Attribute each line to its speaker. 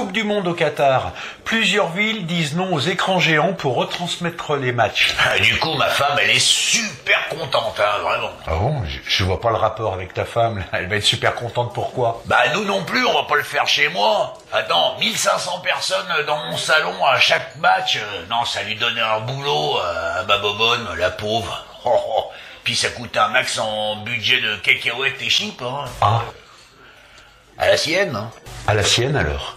Speaker 1: Coupe du Monde au Qatar. Plusieurs villes disent non aux écrans géants pour retransmettre les matchs.
Speaker 2: Ah, Du coup, ma femme, elle est super contente, hein, vraiment.
Speaker 1: Ah bon? Je, je vois pas le rapport avec ta femme. là. Elle va être super contente. Pourquoi?
Speaker 2: Bah nous non plus, on va pas le faire chez moi. Attends, 1500 personnes dans mon salon à chaque match. euh, non, ça lui donnait un boulot euh, à ma bobonne, la pauvre. Oh, oh. Puis ça coûte un max en budget de cacahuètes et chips. Hein.
Speaker 1: Ah,
Speaker 2: À la sienne, hein.
Speaker 1: à la sienne alors?